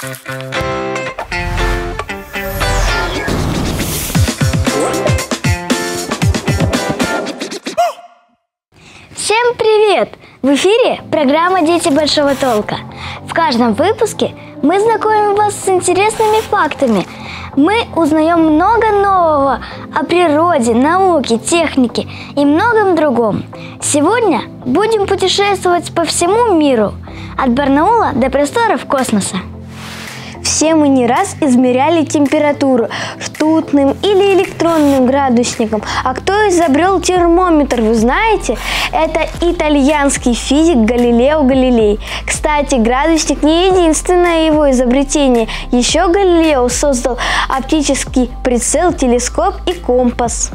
Всем привет! В эфире программа «Дети большого толка». В каждом выпуске мы знакомим вас с интересными фактами. Мы узнаем много нового о природе, науке, технике и многом другом. Сегодня будем путешествовать по всему миру, от Барнаула до просторов космоса. Все мы не раз измеряли температуру ртутным или электронным градусником. А кто изобрел термометр, вы знаете? Это итальянский физик Галилео Галилей. Кстати, градусник не единственное его изобретение. Еще Галилео создал оптический прицел, телескоп и компас.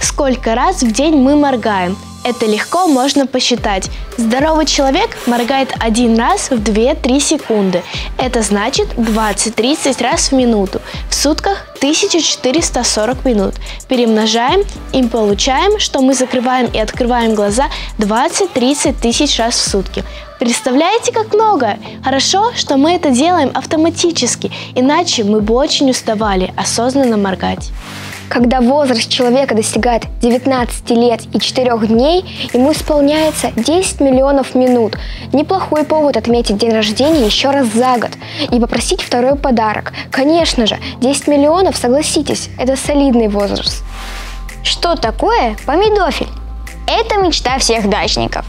Сколько раз в день мы моргаем? Это легко можно посчитать. Здоровый человек моргает один раз в 2-3 секунды. Это значит 20-30 раз в минуту. В сутках 1440 минут. Перемножаем и получаем, что мы закрываем и открываем глаза 20-30 тысяч раз в сутки. Представляете, как много? Хорошо, что мы это делаем автоматически, иначе мы бы очень уставали осознанно моргать. Когда возраст человека достигает 19 лет и 4 дней, ему исполняется 10 миллионов минут. Неплохой повод отметить день рождения еще раз за год и попросить второй подарок. Конечно же, 10 миллионов, согласитесь, это солидный возраст. Что такое помидофиль? Это мечта всех дачников.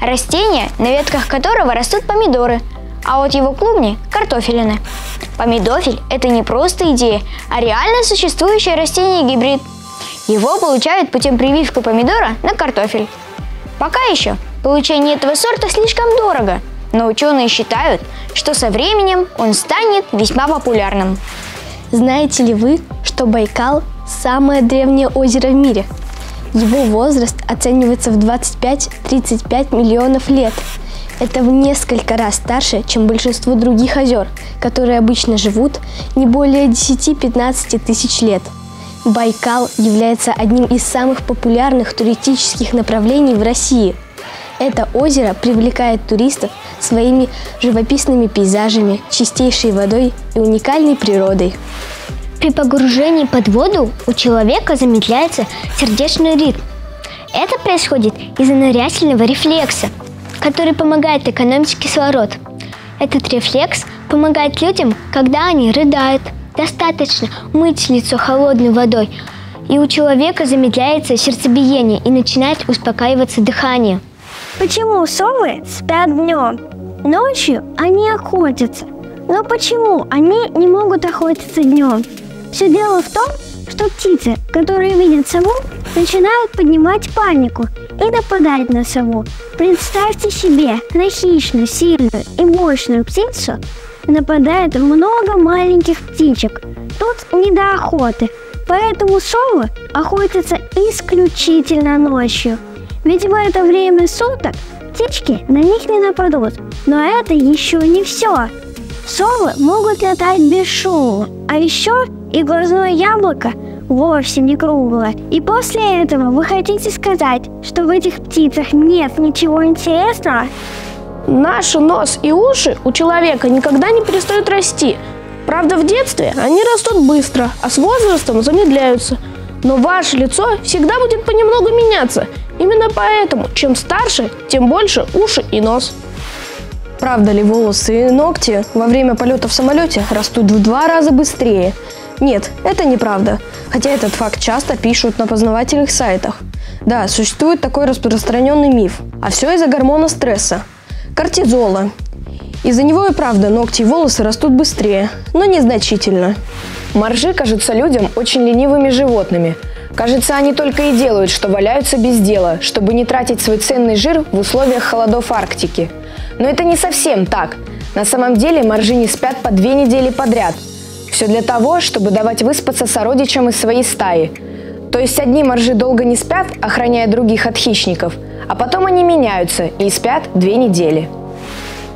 Растение, на ветках которого растут помидоры, а вот его клубни – картофелины. Помидофиль – это не просто идея, а реально существующее растение-гибрид. Его получают путем прививки помидора на картофель. Пока еще получение этого сорта слишком дорого, но ученые считают, что со временем он станет весьма популярным. Знаете ли вы, что Байкал – самое древнее озеро в мире? Его возраст оценивается в 25-35 миллионов лет – это в несколько раз старше, чем большинство других озер, которые обычно живут не более 10-15 тысяч лет. Байкал является одним из самых популярных туристических направлений в России. Это озеро привлекает туристов своими живописными пейзажами, чистейшей водой и уникальной природой. При погружении под воду у человека замедляется сердечный ритм. Это происходит из-за нырятельного рефлекса – который помогает экономить кислород. Этот рефлекс помогает людям, когда они рыдают. Достаточно мыть лицо холодной водой, и у человека замедляется сердцебиение и начинает успокаиваться дыхание. Почему совы спят днем? Ночью они охотятся. Но почему они не могут охотиться днем? Все дело в том, что птицы, которые видят сову, начинают поднимать панику и нападать на сову. Представьте себе, на хищную, сильную и мощную птицу нападает много маленьких птичек. Тут не до охоты, поэтому совы охотятся исключительно ночью. Ведь в это время суток птички на них не нападут. Но это еще не все. Совы могут летать без шума, а еще и глазное яблоко вовсе не круглое. И после этого вы хотите сказать, что в этих птицах нет ничего интересного? Наши нос и уши у человека никогда не перестают расти. Правда, в детстве они растут быстро, а с возрастом замедляются. Но ваше лицо всегда будет понемногу меняться. Именно поэтому, чем старше, тем больше уши и нос. Правда ли волосы и ногти во время полета в самолете растут в два раза быстрее? Нет, это неправда, хотя этот факт часто пишут на познавательных сайтах. Да, существует такой распространенный миф, а все из-за гормона стресса – кортизола. Из-за него и правда ногти и волосы растут быстрее, но незначительно. Моржи кажутся людям очень ленивыми животными. Кажется, они только и делают, что валяются без дела, чтобы не тратить свой ценный жир в условиях холодов Арктики. Но это не совсем так. На самом деле моржи не спят по две недели подряд – все для того, чтобы давать выспаться сородичам из своей стаи. То есть одни моржи долго не спят, охраняя других от хищников, а потом они меняются и спят две недели.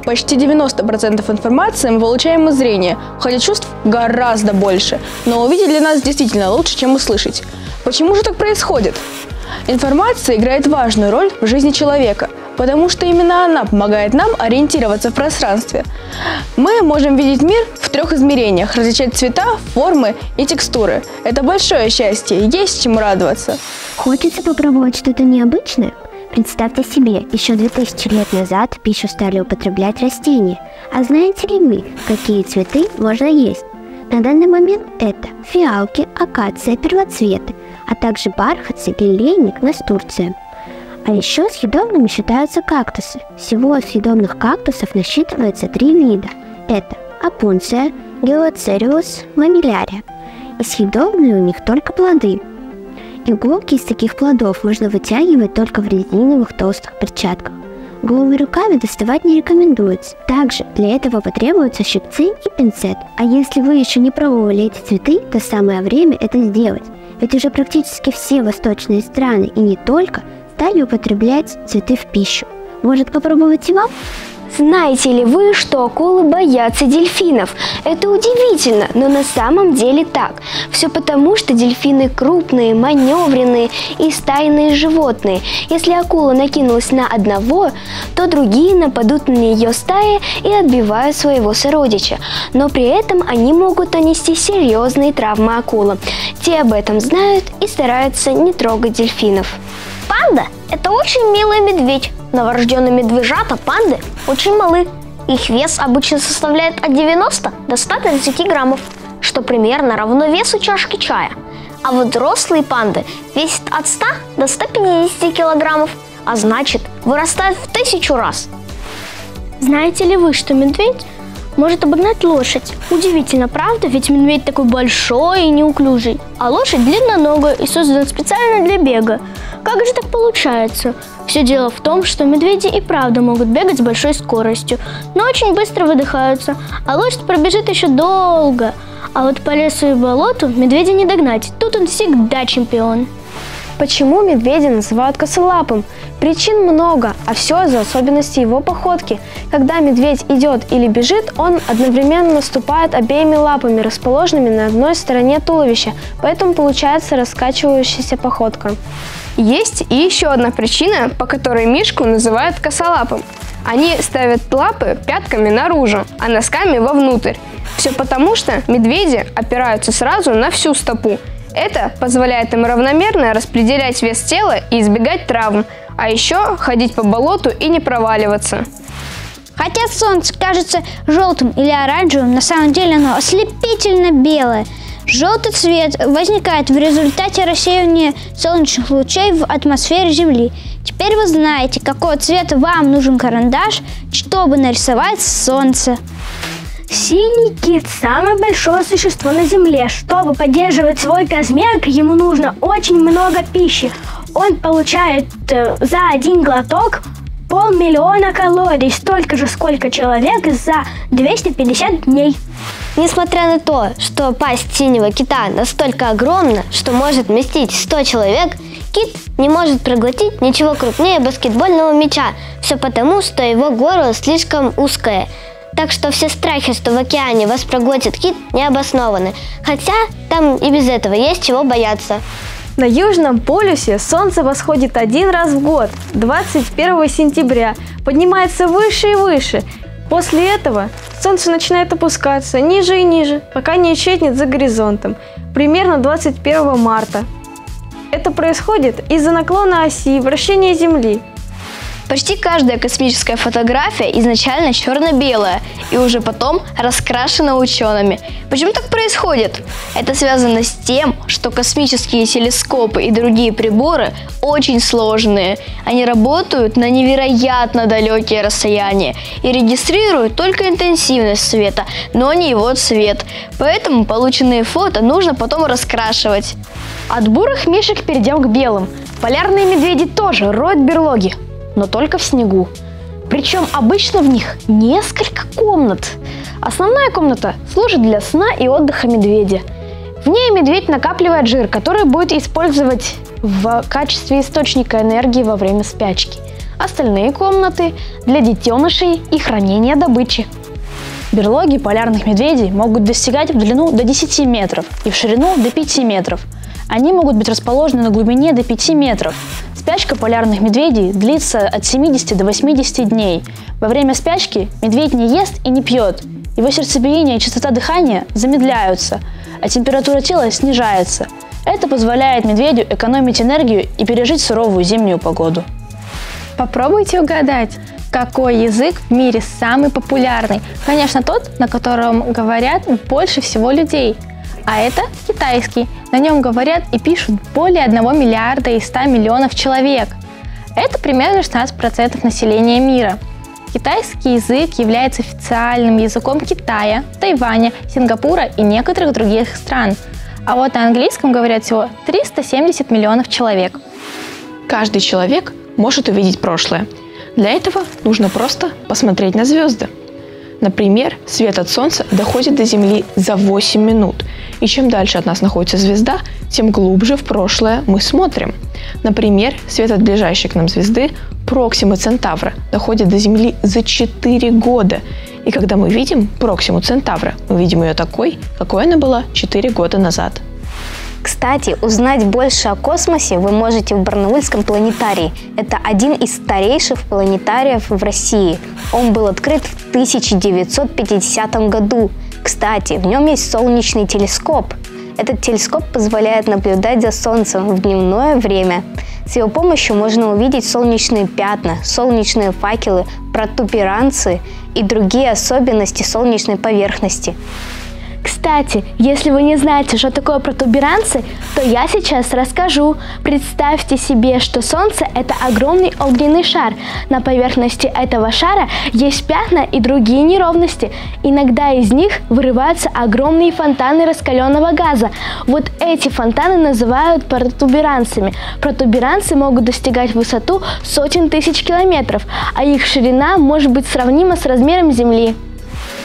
Почти 90% информации мы получаем из зрения, хотя чувств гораздо больше. Но увидеть для нас действительно лучше, чем услышать. Почему же так происходит? Информация играет важную роль в жизни человека, потому что именно она помогает нам ориентироваться в пространстве. Мы можем видеть мир в трех измерениях, различать цвета, формы и текстуры. Это большое счастье, есть чему радоваться. Хочется попробовать что-то необычное? Представьте себе, еще 2000 лет назад пищу стали употреблять растения. А знаете ли вы, какие цветы можно есть? На данный момент это фиалки, акация, первоцветы, а также бархатцы, лилейник, настурция. А еще съедобными считаются кактусы. Всего съедобных кактусов насчитывается три вида. Это апунция, гелоцериус, мамилярия. И съедобные у них только плоды. Иголки из таких плодов можно вытягивать только в резиновых толстых перчатках. Голыми руками доставать не рекомендуется. Также для этого потребуются щипцы и пинцет. А если вы еще не пробовали эти цветы, то самое время это сделать. Ведь уже практически все восточные страны, и не только, стали употреблять цветы в пищу. Может попробовать и вам? Знаете ли вы, что акулы боятся дельфинов? Это удивительно, но на самом деле так. Все потому, что дельфины крупные, маневренные и стайные животные. Если акула накинулась на одного, то другие нападут на нее стаи и отбивают своего сородича. Но при этом они могут нанести серьезные травмы акулам. Те об этом знают и стараются не трогать дельфинов. Панда – это очень милый медведь. Новорожденные медвежата панды очень малы. Их вес обычно составляет от 90 до 130 граммов, что примерно равно весу чашки чая. А вот взрослые панды весят от 100 до 150 килограммов, а значит вырастают в тысячу раз. Знаете ли вы, что медведь может обогнать лошадь? Удивительно, правда? Ведь медведь такой большой и неуклюжий, а лошадь длинноногая и создана специально для бега. Как же так получается? Все дело в том, что медведи и правда могут бегать с большой скоростью, но очень быстро выдыхаются, а лошадь пробежит еще долго. А вот по лесу и болоту медведя не догнать, тут он всегда чемпион. Почему медведя называют косолапым? Причин много, а все за особенности его походки. Когда медведь идет или бежит, он одновременно наступает обеими лапами, расположенными на одной стороне туловища, поэтому получается раскачивающаяся походка. Есть и еще одна причина, по которой Мишку называют косолапым. Они ставят лапы пятками наружу, а носками вовнутрь. Все потому, что медведи опираются сразу на всю стопу. Это позволяет им равномерно распределять вес тела и избегать травм, а еще ходить по болоту и не проваливаться. Хотя солнце кажется желтым или оранжевым, на самом деле оно ослепительно белое – Желтый цвет возникает в результате рассеивания солнечных лучей в атмосфере Земли. Теперь вы знаете, какого цвета вам нужен карандаш, чтобы нарисовать солнце. Синий кит – самое большое существо на Земле. Чтобы поддерживать свой размер, ему нужно очень много пищи. Он получает э, за один глоток полмиллиона калорий, столько же, сколько человек за 250 дней. Несмотря на то, что пасть синего кита настолько огромна, что может вместить 100 человек, кит не может проглотить ничего крупнее баскетбольного мяча. Все потому, что его горло слишком узкое. Так что все страхи, что в океане вас проглотит кит, не обоснованы. Хотя там и без этого есть чего бояться. На Южном полюсе Солнце восходит один раз в год, 21 сентября, поднимается выше и выше. После этого Солнце начинает опускаться ниже и ниже, пока не исчезнет за горизонтом, примерно 21 марта. Это происходит из-за наклона оси вращения Земли. Почти каждая космическая фотография изначально черно-белая и уже потом раскрашена учеными. Почему так происходит? Это связано с тем, что космические телескопы и другие приборы очень сложные. Они работают на невероятно далекие расстояния и регистрируют только интенсивность света, но не его цвет. Поэтому полученные фото нужно потом раскрашивать. От бурых мишек перейдем к белым. Полярные медведи тоже роют берлоги, но только в снегу. Причем обычно в них несколько комнат. Основная комната служит для сна и отдыха медведя. В ней медведь накапливает жир, который будет использовать в качестве источника энергии во время спячки. Остальные комнаты для детенышей и хранения добычи. Берлоги полярных медведей могут достигать в длину до 10 метров и в ширину до 5 метров. Они могут быть расположены на глубине до 5 метров. Спячка полярных медведей длится от 70 до 80 дней. Во время спячки медведь не ест и не пьет. Его сердцебиение и частота дыхания замедляются, а температура тела снижается. Это позволяет медведю экономить энергию и пережить суровую зимнюю погоду. Попробуйте угадать, какой язык в мире самый популярный. Конечно, тот, на котором говорят больше всего людей. А это китайский. На нем говорят и пишут более 1 миллиарда и 100 миллионов человек. Это примерно 16% населения мира. Китайский язык является официальным языком Китая, Тайваня, Сингапура и некоторых других стран. А вот на английском говорят всего 370 миллионов человек. Каждый человек может увидеть прошлое. Для этого нужно просто посмотреть на звезды. Например, свет от Солнца доходит до Земли за 8 минут. И чем дальше от нас находится звезда, тем глубже в прошлое мы смотрим. Например, свет от ближайшей к нам звезды Проксимы Центавра доходит до Земли за 4 года. И когда мы видим Проксиму Центавра, мы видим ее такой, какой она была 4 года назад. Кстати, узнать больше о космосе вы можете в Барнаульском планетарии. Это один из старейших планетариев в России. Он был открыт в 1950 году. Кстати, в нем есть солнечный телескоп. Этот телескоп позволяет наблюдать за Солнцем в дневное время. С его помощью можно увидеть солнечные пятна, солнечные факелы, протуберанцы и другие особенности солнечной поверхности. Кстати, если вы не знаете, что такое протуберанцы, то я сейчас расскажу. Представьте себе, что Солнце – это огромный огненный шар. На поверхности этого шара есть пятна и другие неровности. Иногда из них вырываются огромные фонтаны раскаленного газа. Вот эти фонтаны называют протуберанцами. Протуберанцы могут достигать высоту сотен тысяч километров, а их ширина может быть сравнима с размером Земли.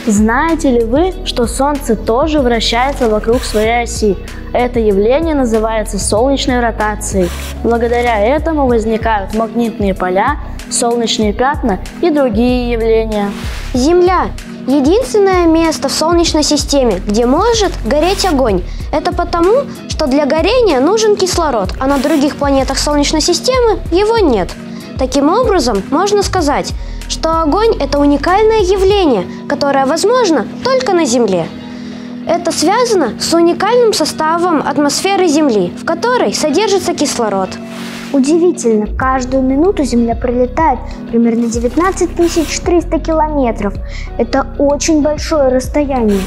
Знаете ли вы, что Солнце тоже вращается вокруг своей оси? Это явление называется солнечной ротацией. Благодаря этому возникают магнитные поля, солнечные пятна и другие явления. Земля – единственное место в Солнечной системе, где может гореть огонь. Это потому, что для горения нужен кислород, а на других планетах Солнечной системы его нет. Таким образом, можно сказать – что огонь – это уникальное явление, которое возможно только на Земле. Это связано с уникальным составом атмосферы Земли, в которой содержится кислород. Удивительно, каждую минуту Земля пролетает примерно 19 300 километров. Это очень большое расстояние.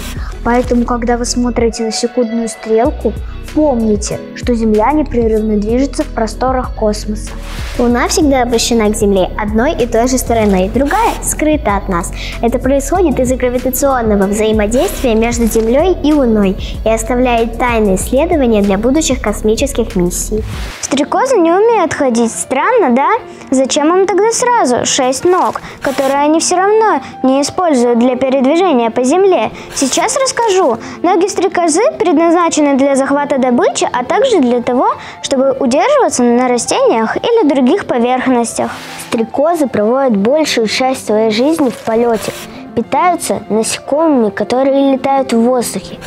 Поэтому, когда вы смотрите на секундную стрелку, помните, что Земля непрерывно движется в просторах космоса. Луна всегда обращена к Земле одной и той же стороной, другая скрыта от нас. Это происходит из-за гравитационного взаимодействия между Землей и Луной и оставляет тайные исследования для будущих космических миссий. Стрекозы не умеют ходить. Странно, да? Зачем им тогда сразу шесть ног, которые они все равно не используют для передвижения по Земле? Сейчас расскажу. Ноги стрекозы предназначены для захвата добычи, а также для того, чтобы удерживаться на растениях или других поверхностях. Стрекозы проводят большую часть своей жизни в полете, питаются насекомыми, которые летают в воздухе.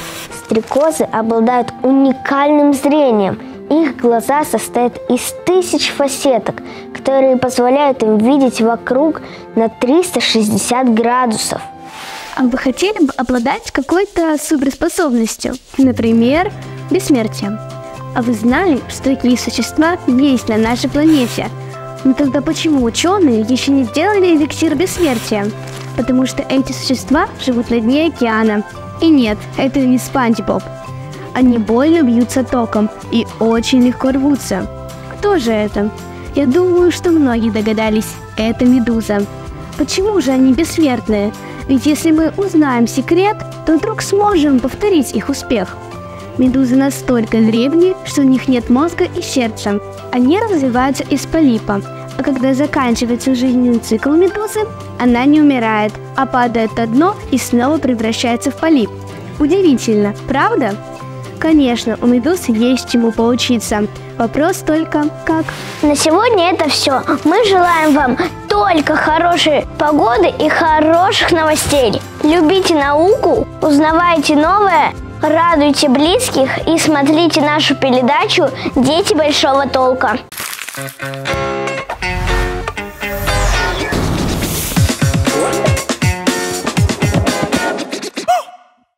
Стрекозы обладают уникальным зрением. Их глаза состоят из тысяч фасеток, которые позволяют им видеть вокруг на 360 градусов. А вы хотели бы обладать какой-то суперспособностью? Например, бессмертием. А вы знали, что такие существа есть на нашей планете? Но тогда почему ученые еще не сделали эликсир бессмертия? Потому что эти существа живут на дне океана. И нет, это не Спанч Боб. Они больно бьются током и очень легко рвутся. Кто же это? Я думаю, что многие догадались. Это медуза. Почему же они бессмертные? Ведь если мы узнаем секрет, то вдруг сможем повторить их успех. Медузы настолько древние, что у них нет мозга и сердца. Они развиваются из полипа, а когда заканчивается жизненный цикл медузы, она не умирает, а падает на дно и снова превращается в полип. Удивительно, правда? Конечно, у медуз есть чему поучиться. Вопрос только как. На сегодня это все. Мы желаем вам только хорошей погоды и хороших новостей. Любите науку, узнавайте новое, радуйте близких и смотрите нашу передачу «Дети большого толка». Thank you.